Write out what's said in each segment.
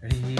Ready?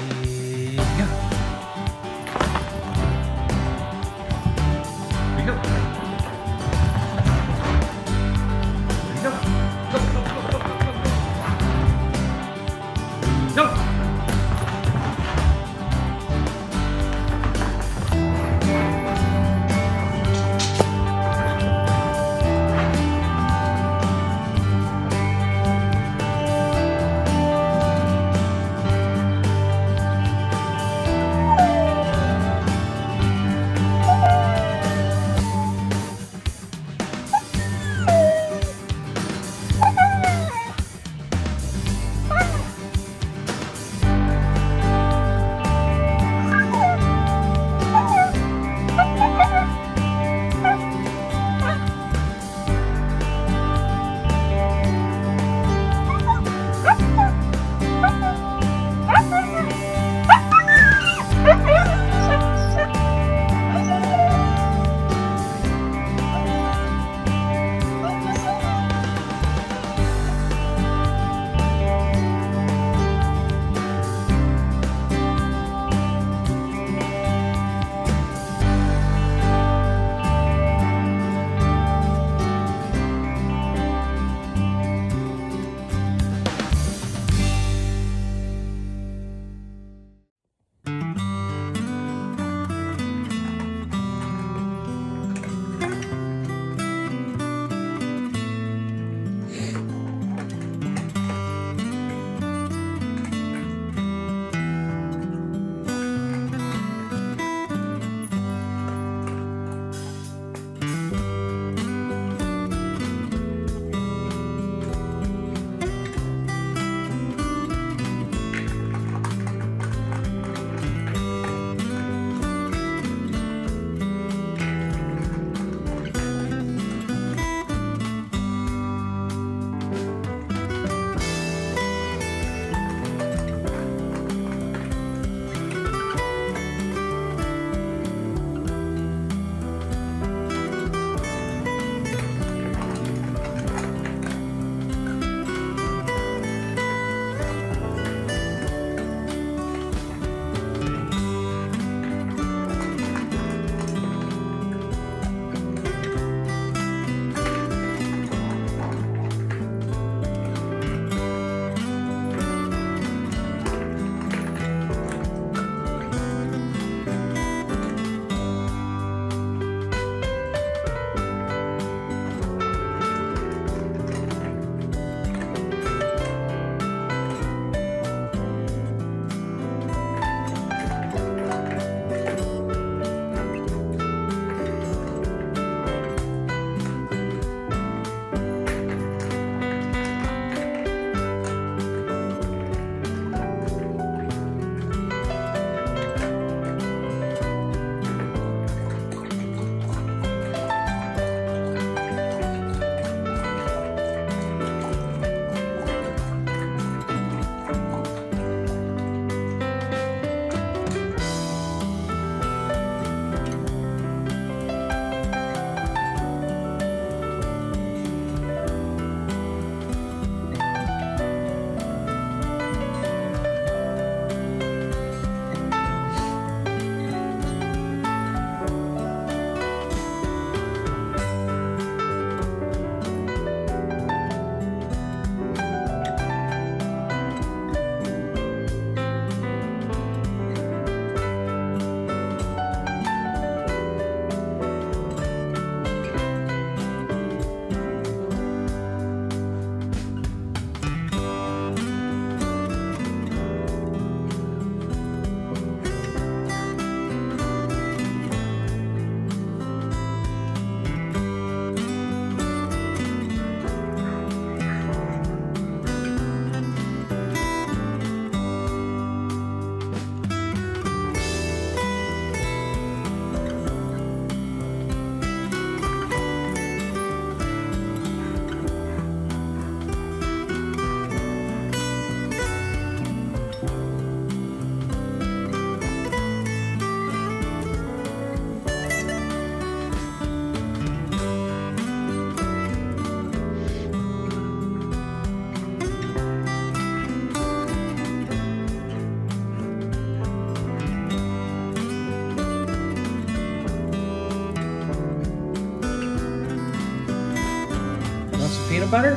Peanut butter?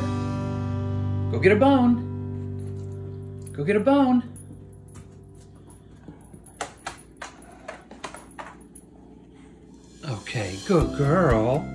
Go get a bone. Go get a bone. Okay, good girl.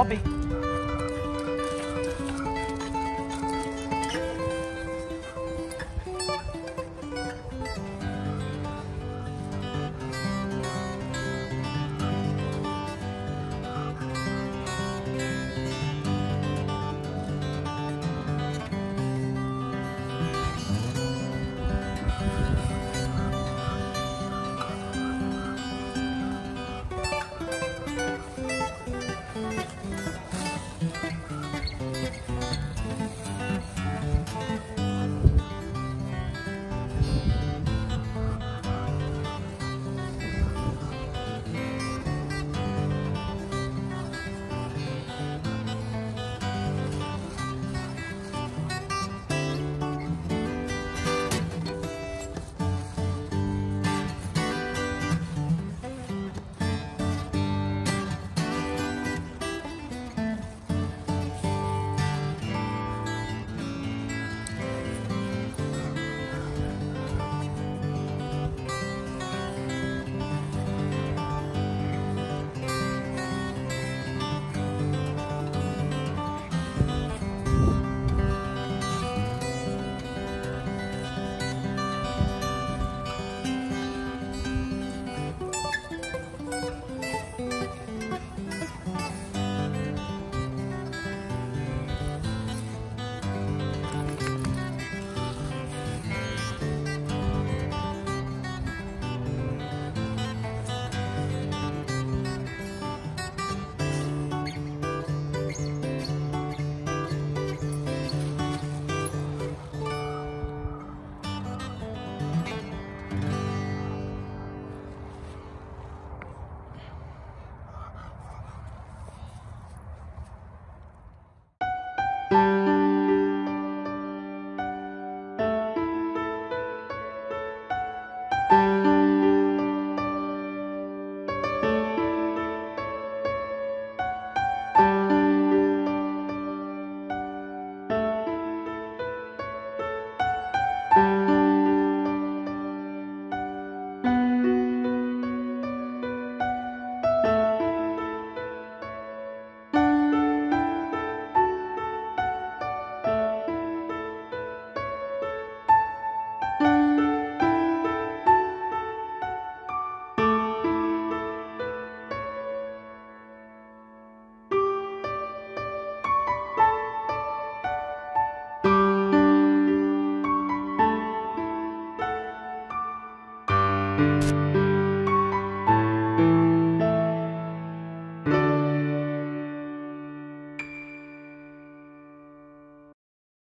Kelpie.